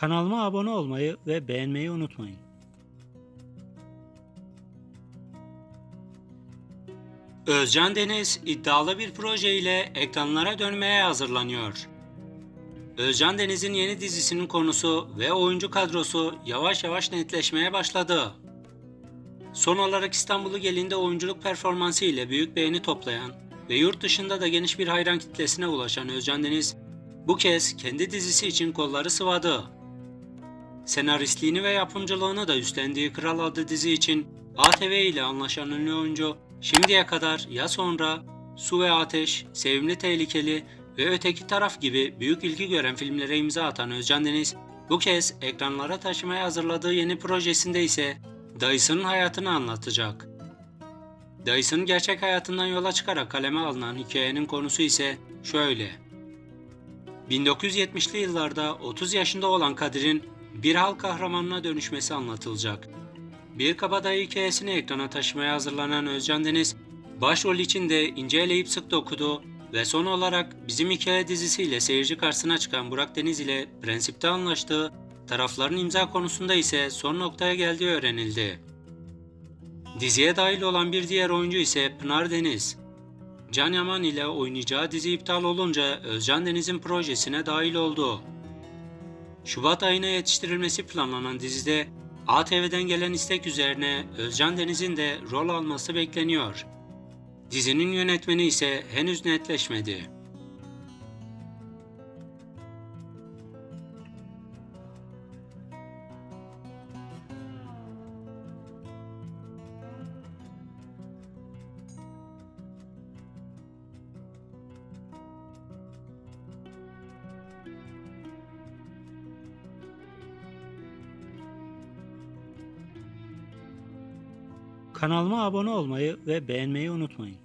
Kanalıma abone olmayı ve beğenmeyi unutmayın. Özcan Deniz iddialı bir proje ile ekranlara dönmeye hazırlanıyor. Özcan Deniz'in yeni dizisinin konusu ve oyuncu kadrosu yavaş yavaş netleşmeye başladı. Son olarak İstanbul'u gelinde oyunculuk performansı ile büyük beğeni toplayan ve yurt dışında da geniş bir hayran kitlesine ulaşan Özcan Deniz bu kez kendi dizisi için kolları sıvadı. Senaristliğini ve yapımcılığını da üstlendiği Kral adlı dizi için ATV ile anlaşan ünlü oyuncu şimdiye kadar Ya Sonra, Su ve Ateş, Sevimli Tehlikeli ve Öteki Taraf gibi büyük ilgi gören filmlere imza atan Özcan Deniz bu kez ekranlara taşımaya hazırladığı yeni projesinde ise dayısının hayatını anlatacak. Dayısının gerçek hayatından yola çıkarak kaleme alınan hikayenin konusu ise şöyle. 1970'li yıllarda 30 yaşında olan Kadir'in bir halk kahramanına dönüşmesi anlatılacak. Bir kabadayı hikayesini ekrana taşımaya hazırlanan Özcan Deniz, başrol için de ince eleyip sık dokudu ve son olarak Bizim Hikaye dizisiyle seyirci karşısına çıkan Burak Deniz ile prensipte anlaştığı, tarafların imza konusunda ise son noktaya geldiği öğrenildi. Diziye dahil olan bir diğer oyuncu ise Pınar Deniz. Can Yaman ile oynayacağı dizi iptal olunca Özcan Deniz'in projesine dahil oldu. Şubat ayına yetiştirilmesi planlanan dizide ATV'den gelen istek üzerine Özcan Deniz'in de rol alması bekleniyor. Dizinin yönetmeni ise henüz netleşmedi. Kanalıma abone olmayı ve beğenmeyi unutmayın.